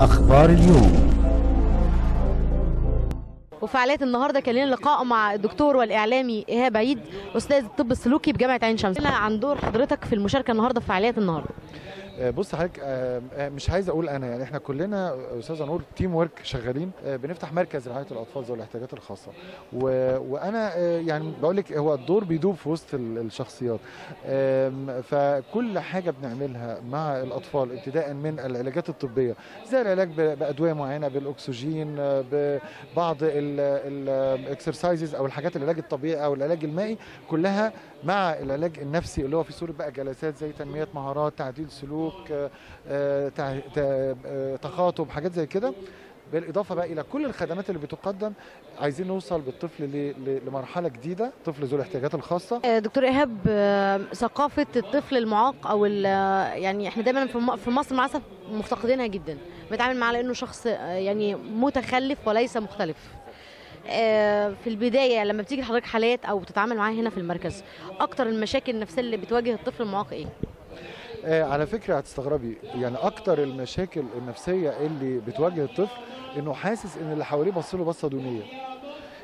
أخبار اليوم. وفعاليات النهارده كان لنا لقاء مع الدكتور والإعلامي إيهاب عيد أستاذ الطب السلوكي بجامعة عين شمس. عن دور حضرتك في المشاركة النهارده في فعاليات النهارده. بص حضرتك آه، آه، مش عايز أقول أنا يعني إحنا كلنا أستاذة نور teamwork شغالين آه، بنفتح مركز رعاية الأطفال ذوي الاحتياجات الخاصة. وأنا آه، يعني بقول لك هو الدور بيدوب في وسط ال- الشخصيات فكل حاجة بنعملها مع الأطفال ابتداء من العلاجات الطبية زي العلاج بأدوية معينة بالأكسجين آه، ببعض الاكسرسايزز أو الحاجات العلاج الطبيعي أو العلاج المائي كلها مع العلاج النفسي اللي هو في صورة بقى جلسات زي تنمية مهارات تعديل سلوك آه، آه، آه، تخاطب حاجات زي كده. بالإضافة بقى إلى كل الخدمات اللي بتقدم عايزين نوصل بالطفل لمرحلة جديدة طفل ذو الاحتياجات الخاصة. آه، دكتور إيهاب ثقافة الطفل المعاق أو يعني إحنا دايما في مصر مع الأسف مفتقدينها جدا. بنتعامل معاه على انه شخص يعني متخلف وليس مختلف. في البداية لما بتيجي لحضرتك حالات أو بتتعامل معاه هنا في المركز أكتر المشاكل النفسية اللي بتواجه الطفل المعاق إيه؟ آه، على فكرة هتستغربي. يعني أكتر المشاكل النفسية اللي بتواجه الطفل إنه حاسس إن اللي حواليه بص له بصة دونية.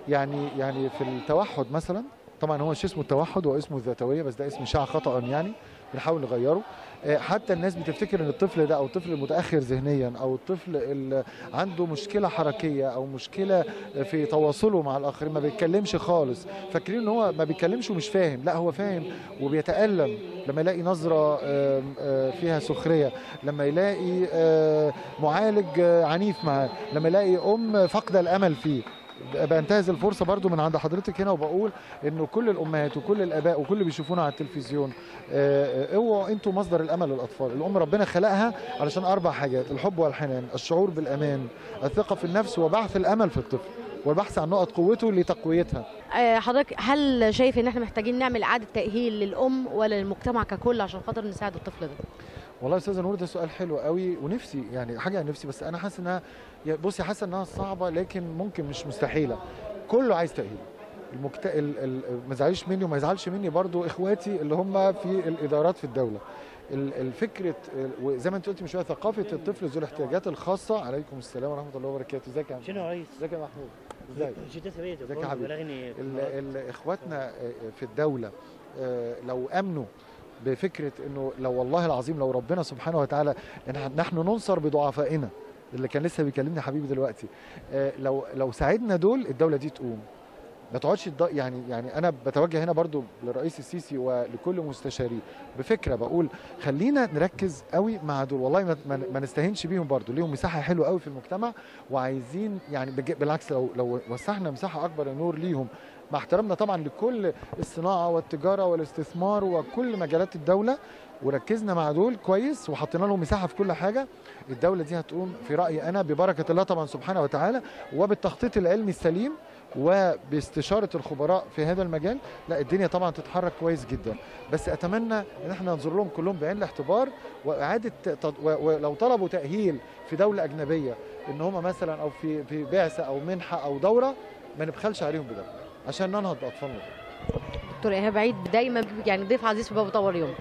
يعني يعني في التوحد مثلا طبعا هو مش اسمه التوحد هو اسمه الذاتوية بس ده اسم شائع خطأ يعني بنحاول نغيره. آه، حتى الناس بتفتكر إن الطفل ده أو الطفل المتأخر ذهنيا أو الطفل اللي عنده مشكلة حركية أو مشكلة في تواصله مع الآخرين ما بيتكلمش خالص. فاكرين إن هو ما بيتكلمش ومش فاهم لا هو فاهم وبيتألم لما يلاقي نظرة آه، فيها سخرية لما يلاقي آه، معالج عنيف معاه لما يلاقي أم فاقدة الأمل فيه. بنتهز الفرصة برضو من عند حضرتك هنا وبقول إنه كل الأمهات وكل الآباء وكل اللي بيشوفونا على التلفزيون آه، آه، اوعوا أنتوا مصدر الأمل للأطفال. الأم ربنا خلقها علشان أربع حاجات الحب والحنان الشعور بالأمان الثقة في النفس وبعث الأمل في الطفل والبحث عن نقط قوته لتقويتها. آه، حضرتك هل شايف إن إحنا محتاجين نعمل إعادة تأهيل للأم ولا للمجتمع ككل عشان خاطر نساعد الطفل ده؟ والله يا أستاذة نور ده سؤال حلو قوي ونفسي يعني حاجة نفسي بس أنا حاسس إنها بصي حاسس إنها صعبة لكن ممكن مش مستحيلة. كله عايز تأهيل. المكت... ال... ال... ما يزعلش مني وما يزعلش مني برضو إخواتي اللي هم في الإدارات في الدولة. ال- الفكرة وزي ما أنت قلت من شوية ثقافة الطفل ذو الاحتياجات الخاصة. عليكم السلام ورحمة الله وبركاته. إزيك يا شنو يا ريس؟ إزيك يا محمود؟ ازيك إزيك يا حبيبي؟ إخواتنا في الدولة آه، لو آمنوا بفكرة إنه لو والله العظيم لو ربنا سبحانه وتعالى نحن ننصر بضعفائنا اللي كان لسه بيكلمني حبيبي دلوقتي آه، لو لو ساعدنا دول الدولة دي تقوم. ما تقعدش يعني يعني أنا بتوجه هنا برضو للرئيس السيسي ولكل مستشاريه بفكرة بقول خلينا نركز قوي مع دول. والله ما, نستهينش بيهم برضو. ليهم مساحة حلوة قوي في المجتمع وعايزين يعني بالعكس لو لو وسعنا مساحة أكبر النور ليهم. مع احترامنا طبعا لكل الصناعة والتجارة والاستثمار وكل مجالات الدولة وركزنا مع دول كويس وحطينا لهم مساحة في كل حاجة. الدولة دي هتقوم في رأيي أنا ببركة الله طبعا سبحانه وتعالى وبالتخطيط العلمي السليم وباستشارة الخبراء في هذا المجال. لا الدنيا طبعا تتحرك كويس جدا. بس أتمنى إن إحنا ننظر لهم كلهم بعين الاعتبار وإعادة ولو طلبوا تأهيل في دولة أجنبية إن هم مثلا أو في في بعثة أو منحة أو دورة ما نبخلش عليهم بده عشان ننهض بأطفالنا. دكتور إيهاب عيد دايما يعني ضيف عزيز في باب طور يوم